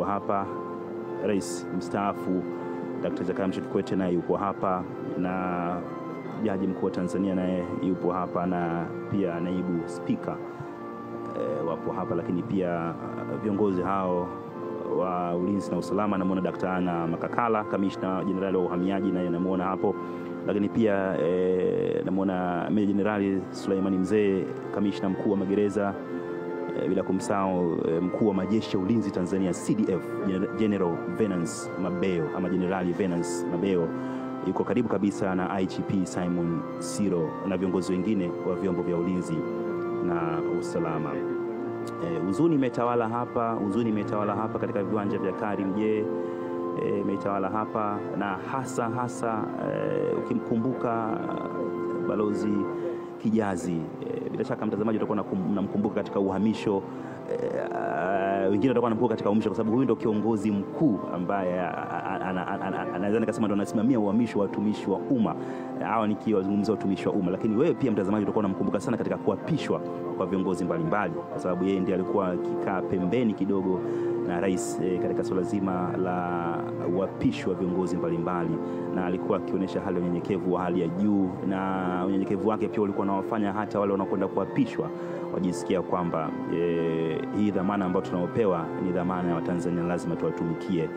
yupo hapa, rais mstaafu Dkt. Jakaya Kikwete naye yupo hapa na jaji mkuu wa Tanzania naye yupo hapa na pia naibu spika e, wapo hapa, lakini pia viongozi hao wa ulinzi na usalama, namwona Dkt. Anna Makakala, kamishna jenerali wa uhamiaji, naye namuona hapo, lakini pia e, namwona meja jenerali Suleimani Mzee, kamishna mkuu wa magereza e, bila kumsahau e, mkuu wa majeshi ya ulinzi Tanzania CDF General Venance Mabeo ama Jenerali Venance Mabeo yuko karibu kabisa na IGP Simon Siro na viongozi wengine wa vyombo vya ulinzi na usalama. E, huzuni imetawala hapa, huzuni imetawala hapa katika viwanja vya Karimjee imetawala e, hapa na hasa hasa e, ukimkumbuka balozi Kijazi e, bila shaka mtazamaji utakuwa namkumbuka katika uhamisho e, wengine watakuwa wanamkumbuka katika uhamisho kwa sababu huyu ndio kiongozi mkuu ambaye anaweza nikasema ndo anasimamia uhamisho wa watumishi wa umma hawa, nikiwazungumzia watumishi wa umma. Lakini wewe pia mtazamaji utakuwa unamkumbuka sana katika kuapishwa kwa viongozi mbalimbali, kwa sababu yeye ndiye alikuwa akikaa pembeni kidogo na rais e, katika swala zima la uapishi wa viongozi mbalimbali, na alikuwa akionyesha hali ya unyenyekevu wa hali ya juu, na unyenyekevu wake pia ulikuwa unawafanya hata wale wanaokwenda kuapishwa wajisikia kwamba e, hii dhamana ambayo tunaopewa ni dhamana ya Watanzania, lazima tuwatumikie.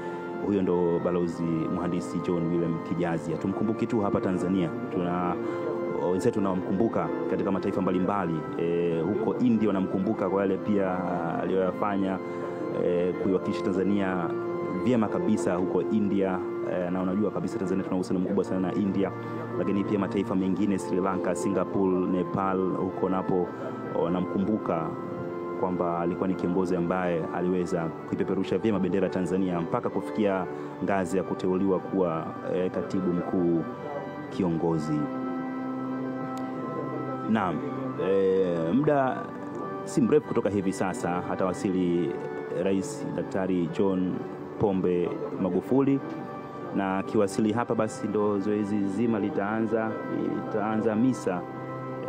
Huyo ndo balozi mhandisi John William Kijazi. Hatumkumbuki tu hapa Tanzania, tuna wenzetu wanamkumbuka katika mataifa mbalimbali e, huko India wanamkumbuka kwa yale pia aliyoyafanya e, kuiwakilisha Tanzania vyema kabisa huko India eh, na unajua kabisa Tanzania tuna uhusiano mkubwa sana na India, lakini pia mataifa mengine Sri Lanka, Singapore, Nepal, huko napo wanamkumbuka kwamba alikuwa ni kiongozi ambaye aliweza kuipeperusha vyema bendera Tanzania mpaka kufikia ngazi ya kuteuliwa kuwa e, katibu mkuu kiongozi. Naam, e, muda si mrefu kutoka hivi sasa atawasili Rais Daktari John Pombe Magufuli, na akiwasili hapa basi ndo zoezi zima litaanza. Itaanza misa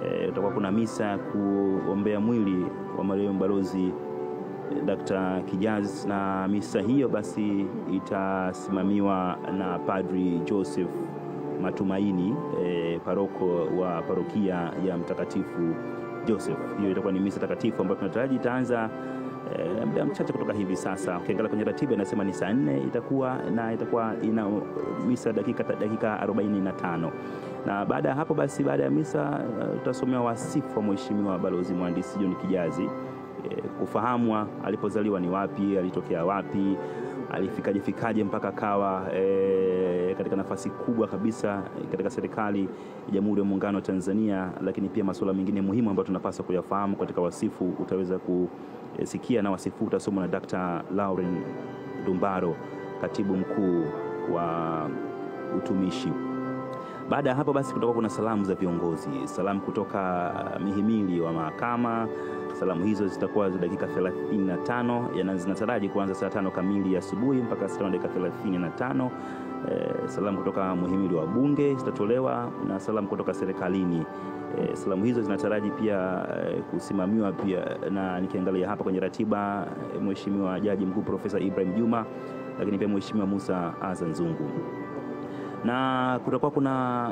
e, utakuwa kuna misa ya kuombea mwili wa marehemu balozi Dr. Kijazi, na misa hiyo basi itasimamiwa na Padri Joseph Matumaini e, paroko wa parokia ya Mtakatifu Joseph. Hiyo itakuwa ni misa takatifu ambayo tunataraji itaanza e, muda mchache kutoka hivi sasa. Ukiangalia kwenye ratiba inasema ni saa nne itakuwa na itakuwa ina misa dakika dakika 45 na baada ya hapo basi, baada ya misa tutasomewa uh, wasifu wa mheshimiwa balozi mhandisi John Kijazi. E, kufahamwa alipozaliwa ni wapi, alitokea wapi, alifikaje fikaje mpaka akawa e, katika nafasi kubwa kabisa katika serikali ya Jamhuri ya Muungano wa Tanzania, lakini pia masuala mengine muhimu ambayo tunapaswa kuyafahamu katika wasifu utaweza kusikia, na wasifu utasomwa na Dr. Lauren Dumbaro, katibu mkuu wa utumishi. Baada ya hapo basi kutakuwa kuna salamu za viongozi, salamu kutoka mihimili wa mahakama. Salamu hizo zitakuwa za dakika 35 zinataraji kuanza saa tano kamili asubuhi mpaka saa dakika 35. E, salamu kutoka muhimili wa bunge zitatolewa na salamu kutoka serikalini. E, salamu hizo zinataraji pia e, kusimamiwa pia. Na nikiangalia hapa kwenye ratiba e, Mheshimiwa Jaji Mkuu Profesa Ibrahim Juma, lakini pia Mheshimiwa Musa Azan Zungu. Na kutakuwa kuna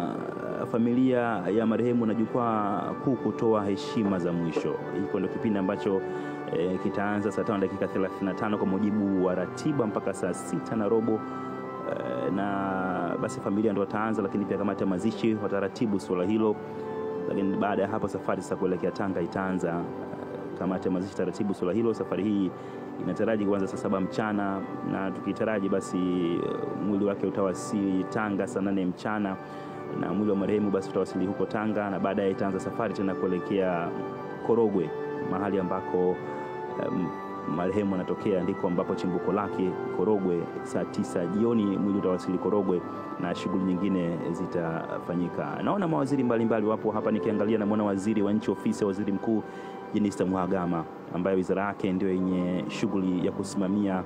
familia ya marehemu na jukwaa kuu kutoa heshima za mwisho. Hiko ndio kipindi ambacho e, kitaanza saa tano dakika 35 kwa mujibu wa ratiba mpaka saa sita na robo. E, na basi familia ndio wataanza, lakini pia kamati ya mazishi wataratibu suala hilo, lakini baada ya hapo safari sasa kuelekea Tanga itaanza. Kamati ya mazishi taratibu swala hilo. Safari hii inataraji kuanza saa saba mchana na tukitaraji basi mwili wake utawasili Tanga saa nane mchana na mwili wa marehemu basi utawasili huko Tanga, na baadaye itaanza safari tena kuelekea Korogwe, mahali ambako um, marehemu anatokea, ndiko ambapo chimbuko lake Korogwe. Saa tisa jioni mwili utawasili Korogwe na shughuli nyingine zitafanyika. Naona mawaziri mbalimbali wapo hapa, nikiangalia namwona waziri wa nchi ofisi ya waziri mkuu Jenista Mhagama ambaye wizara yake ndio yenye shughuli ya kusimamia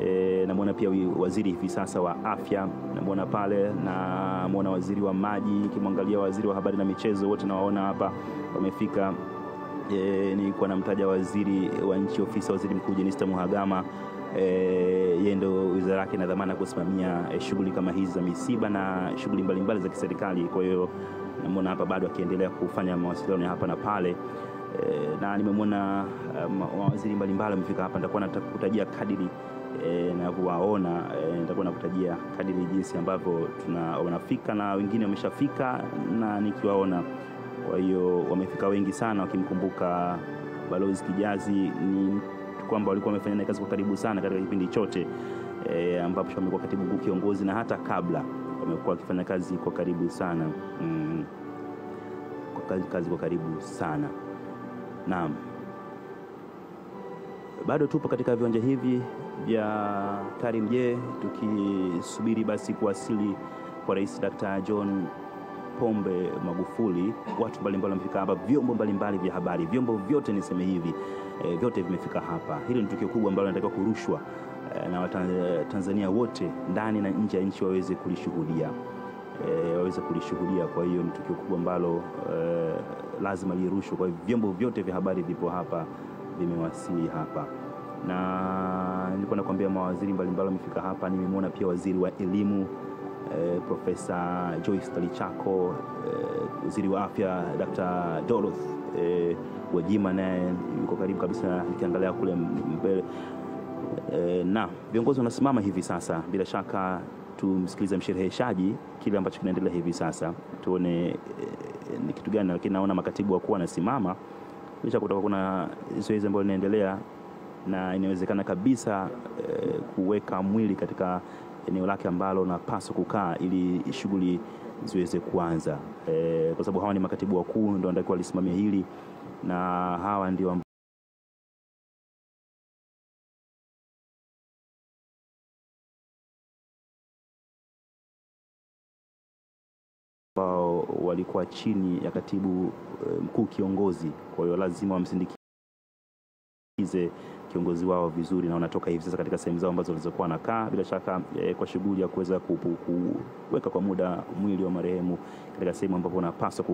e, namwona pia waziri hivi sasa wa afya namwona pale, namwona waziri wa maji, kimwangalia waziri wa habari na michezo, wote nawaona hapa wamefika. E, nilikuwa namtaja waziri wa nchi ofisi ya waziri mkuu Jenista Muhagama yeye ndo wizara yake na dhamana kusimamia e, shughuli kama hizi za misiba na shughuli mbalimbali za kiserikali. Kwa hiyo namwona hapa bado akiendelea kufanya mawasiliano ya hapa na pale e, na nimemwona ma- mawaziri mbalimbali wamefika hapa. Nitakuwa nakutajia kadiri e, navyowaona e, nitakuwa nakutajia kadiri jinsi ambavyo tuna wanafika na wengine wameshafika na nikiwaona. Kwa hiyo wamefika wengi sana wakimkumbuka Balozi Kijazi ni kwamba walikuwa wamefanya kazi kwa karibu sana katika kipindi chote e, ambapo amekuwa katibu mkuu kiongozi na hata kabla wamekuwa wakifanya kazi kwa karibu sana mm, kwa kazi, kazi kwa karibu sana naam. Bado tupo katika viwanja hivi vya Karimjee tukisubiri basi kuwasili kwa Rais Dr. John Pombe Magufuli. Watu mbalimbali wamefika hapa, vyombo mbalimbali vya habari, vyombo vyote niseme hivi e, vyote vimefika hapa. Hili ni tukio kubwa ambalo linatakiwa kurushwa e, na Watanzania wote ndani na nje ya nchi waweze kulishuhudia e, waweze kulishuhudia. Kwa hiyo ni tukio kubwa ambalo e, lazima lirushwe. Kwa hiyo vyombo vyote vya habari vipo hapa, vimewasili hapa na nilikuwa nakwambia mawaziri mbalimbali wamefika hapa. Nimemwona pia waziri wa elimu eh, Profesa Joyce Talichako eh, waziri wa afya Dr. Doroth eh, Gwajima naye yuko karibu kabisa, nikiangalia kule mbele na viongozi wanasimama hivi sasa. Bila shaka tumsikilize mshereheshaji kile ambacho kinaendelea hivi sasa, tuone ni kitu gani, lakini naona makatibu wakuu wanasimama, kisha kutakuwa kuna zoezi ambalo linaendelea na inawezekana kabisa kuweka mwili katika eneo lake ambalo napaswa kukaa ili shughuli ziweze kuanza e, kwa sababu hawa ni makatibu wakuu ndio wanatakiwa walisimamia hili na hawa ndio ambao walikuwa chini ya katibu eh, mkuu kiongozi. Kwa hiyo lazima wamsindikize kiongozi wao vizuri, na wanatoka hivi sasa katika sehemu zao ambazo walizokuwa wanakaa, bila shaka eh, kwa shughuli ya kuweza ku- ku- kuweka kwa muda mwili wa marehemu katika sehemu ambapo unapaswa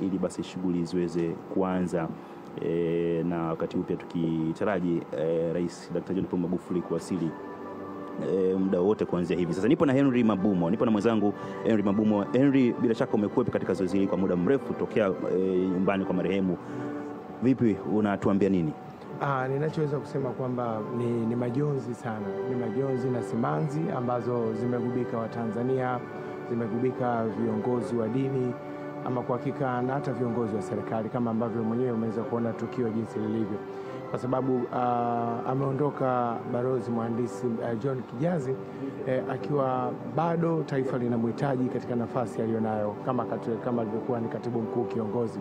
ili basi shughuli ziweze kuanza e, na wakati huu pia tukitaraji e, Rais Dr. John Pombe Magufuli kuwasili e, muda wote kuanzia hivi sasa. Nipo na Henry Mabumo, nipo na mwenzangu Henry Mabumo. Henry, bila shaka umekuwepo katika zoezi hili kwa muda mrefu tokea nyumbani e, nyumbani kwa marehemu. Vipi, unatuambia nini? Ah, ninachoweza kusema kwamba ni, ni majonzi sana, ni majonzi na simanzi ambazo zimegubika Watanzania, zimegubika viongozi wa dini ama kwa hakika na hata viongozi wa serikali, kama ambavyo mwenyewe umeweza kuona tukio jinsi lilivyo, kwa sababu uh, ameondoka balozi mhandisi uh, John Kijazi eh, akiwa bado taifa linamhitaji katika nafasi aliyonayo kama, kama alivyokuwa ni katibu mkuu kiongozi.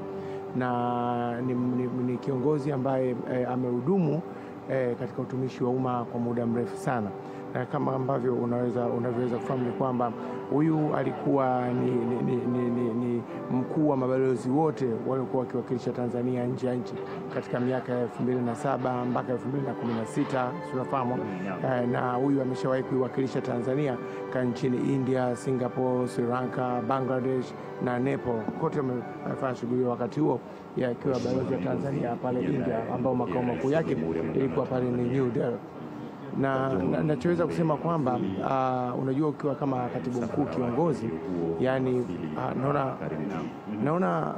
Na ni, ni, ni kiongozi ambaye eh, amehudumu eh, katika utumishi wa umma kwa muda mrefu sana, na kama ambavyo unaweza unavyoweza kufahamu ni kwamba huyu alikuwa ni, ni, ni, ni, ni, ni wa mabalozi wote waliokuwa wakiwakilisha Tanzania nje ya nchi katika miaka ya 2007 mpaka 2016 tunafahamu eh, na huyu ameshawahi kuiwakilisha Tanzania ka nchini India, Singapore, Sri Lanka, Bangladesh na Nepal. Kote amefanya shughuli wakati huo ya akiwa balozi ya Tanzania pale India, ambao makao makuu yake ilikuwa pale ni New Delhi na na- nachoweza kusema kwamba uh, unajua ukiwa kama katibu mkuu kiongozi yani uh, naona naona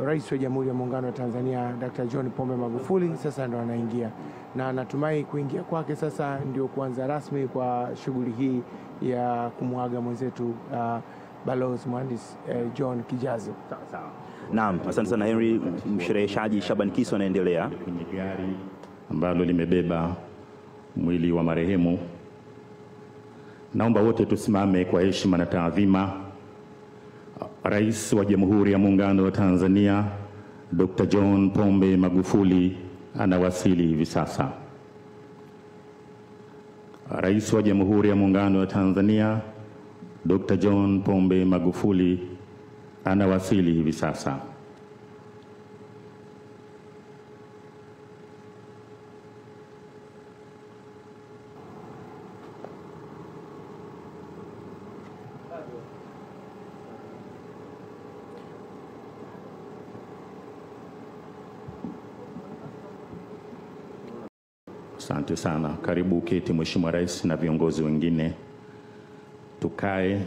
uh, rais wa Jamhuri ya Muungano wa Tanzania Dr. John Pombe Magufuli sasa ndo anaingia na natumai kuingia kwake sasa ndio kuanza rasmi kwa shughuli hii ya kumwaga mwenzetu uh, balozi mhandisi uh, John Kijazi. Naam, asante sana Henry. Mshereheshaji Shaban Kiso anaendelea. kwenye gari ambalo limebeba mwili wa marehemu. Naomba wote tusimame kwa heshima na taadhima. Rais wa Jamhuri ya Muungano wa Tanzania Dr. John Pombe Magufuli anawasili hivi sasa. Rais wa Jamhuri ya Muungano wa Tanzania Dr. John Pombe Magufuli anawasili hivi sasa. Asante sana. Karibu uketi, Mheshimiwa Rais na viongozi wengine, tukae.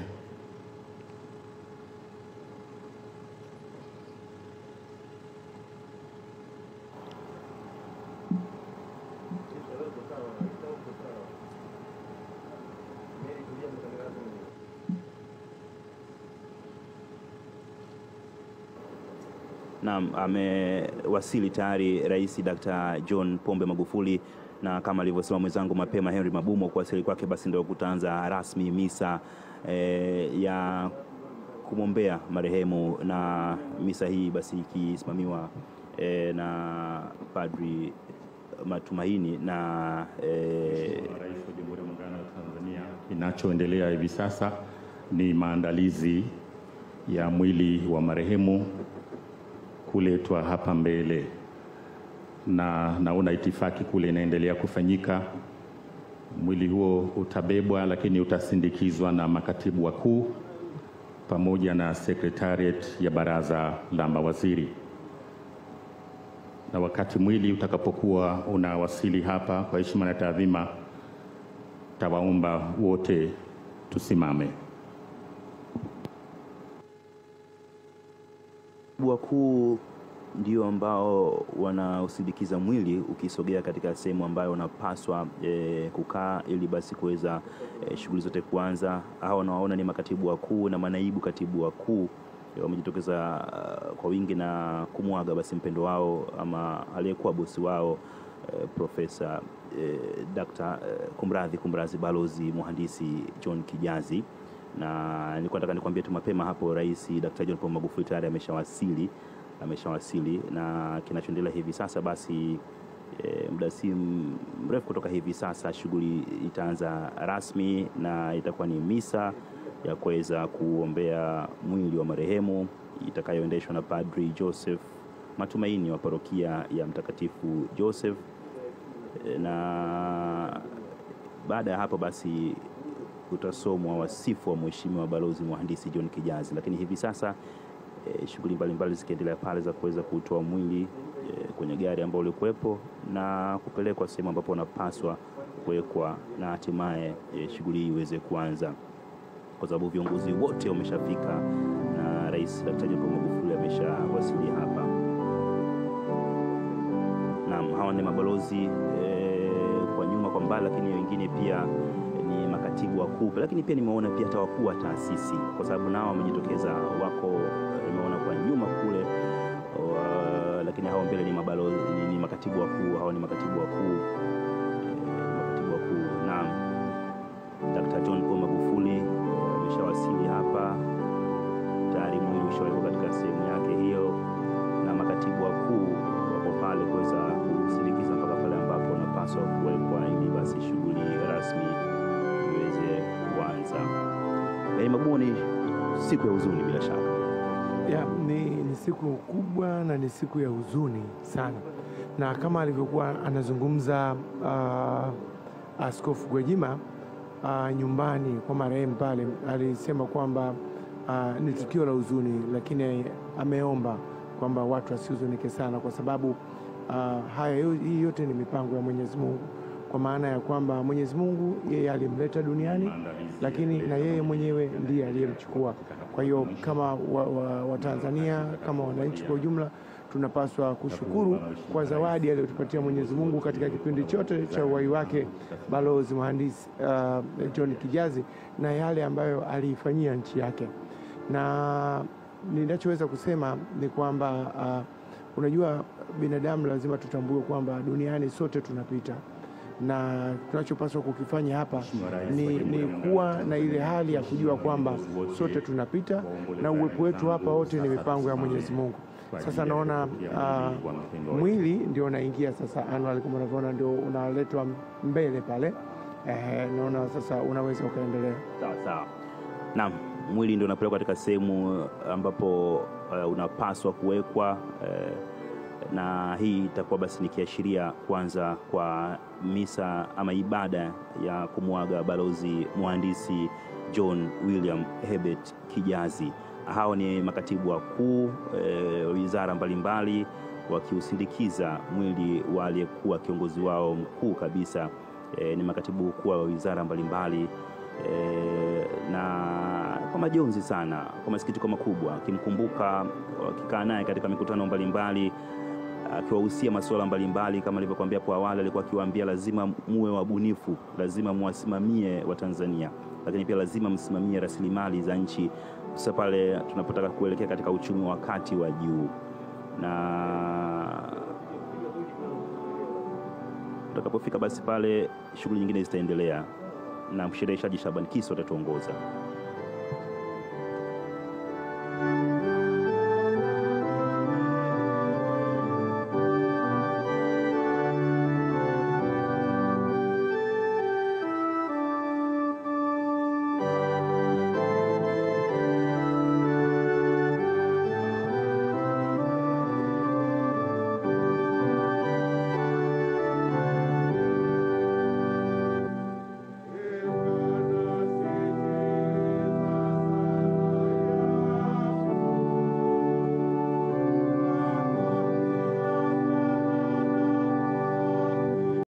Naam, amewasili tayari Rais Dr. John Pombe Magufuli, na kama alivyosema mwenzangu mapema Henry Mabumo, kuwasili kwake basi ndio kutaanza rasmi misa e, ya kumwombea marehemu, na misa hii basi ikisimamiwa e, na Padri Matumaini na e, Rais wa Jamhuri ya Muungano wa Tanzania. Kinachoendelea hivi sasa ni maandalizi ya mwili wa marehemu kuletwa hapa mbele, na naona itifaki kule inaendelea kufanyika. Mwili huo utabebwa, lakini utasindikizwa na makatibu wakuu pamoja na sekretariat ya baraza la mawaziri na wakati mwili utakapokuwa unawasili hapa, kwa heshima na taadhima, tawaomba wote tusimame. Wakuu ndio ambao wanausindikiza mwili ukisogea katika sehemu ambayo unapaswa e, kukaa ili basi kuweza e, shughuli zote kuanza. Hao wanawaona ni makatibu wakuu na manaibu katibu wakuu e, wamejitokeza uh, kwa wingi na kumwaga basi mpendo wao ama aliyekuwa bosi wao e, Profesa e, Dr. e, kumradhi kumradhi balozi mhandisi John Kijazi na nilikuwa nataka nikwambie tu mapema hapo, Rais Dr. John Pombe Magufuli tayari ameshawasili ameshawasili, na kinachoendelea hivi sasa basi e, muda si mrefu kutoka hivi sasa shughuli itaanza rasmi na itakuwa ni misa ya kuweza kuombea mwili wa marehemu itakayoendeshwa na Padri Joseph Matumaini wa parokia ya Mtakatifu Joseph e, na baada ya hapo basi utasomwa wasifu wa Mheshimiwa Balozi Mhandisi John Kijazi, lakini hivi sasa e, shughuli mbalimbali zikiendelea pale za kuweza kutoa mwili e, kwenye gari ambao ulikuwepo na kupelekwa sehemu ambapo unapaswa kuwekwa na hatimaye e, shughuli hii iweze kuanza, kwa sababu viongozi wote wameshafika na Rais Dr. John Pombe Magufuli ameshawasili hapa. Naam, hawa ni mabalozi e, kwa nyuma kwa mbali, lakini wengine pia makatibu wakuu, lakini pia nimeona pia hata wakuu wa taasisi, kwa sababu nao wamejitokeza, wako nimeona kwa nyuma kule wa, lakini hao mbele ni mabalozi, ni, ni makatibu wakuu. Hao ni makatibu wakuu e, makatibu wakuu. Naam, Dr. John Pombe Magufuli ameshawasili hapa siku ya huzuni bila shaka. Ya, ni, ni siku kubwa na ni siku ya huzuni sana, na kama alivyokuwa anazungumza uh, Askofu Gwajima uh, nyumbani kwa marehemu pale, alisema kwamba uh, ni tukio la huzuni, lakini ameomba kwamba watu wasihuzunike sana, kwa sababu uh, haya hii yote ni mipango ya Mwenyezi Mungu, kwa maana ya kwamba Mwenyezi Mungu yeye alimleta duniani, lakini na yeye mwenyewe ndiye aliyemchukua. Kwa hiyo kama Watanzania wa, wa kama wananchi kwa ujumla tunapaswa kushukuru kwa zawadi aliyotupatia Mwenyezi Mungu katika kipindi chote cha uhai wake Balozi Mhandisi uh, John Kijazi na yale ambayo aliifanyia nchi yake, na ninachoweza kusema ni kwamba uh, unajua binadamu lazima tutambue kwamba duniani sote tunapita na tunachopaswa kukifanya hapa ni, ni kuwa na ile hali ya kujua kwamba sote tunapita na uwepo wetu hapa wote ni mipango ya Mwenyezi Mungu. Sasa naona uh, mwili ndio unaingia sasa annual kama unavyoona ndio unaletwa mbele pale. Eh, naona sasa unaweza ukaendelea. Sawa sawa. Naam, mwili ndio unapelekwa katika sehemu ambapo uh, unapaswa kuwekwa uh, na hii itakuwa basi ni kiashiria kwanza kwa misa ama ibada ya kumwaga balozi mhandisi John William hebert Kijazi. Hao ni makatibu wakuu e, wizara mbalimbali wakiusindikiza mwili wa aliyekuwa kiongozi wao mkuu kabisa e, ni makatibu wakuu wa wizara mbalimbali e, na kwa majonzi sana, kwa masikitiko makubwa, akimkumbuka wakikaa naye katika mikutano mbalimbali akiwahusia masuala mbalimbali kama alivyokuambia kwa awali, alikuwa akiwaambia lazima muwe wabunifu, lazima muwasimamie Watanzania, lakini pia lazima msimamie rasilimali za nchi, sasa pale tunapotaka kuelekea katika uchumi wa kati wa juu, na tutakapofika basi pale shughuli nyingine zitaendelea na mshereheshaji Shaban Kiso atatuongoza.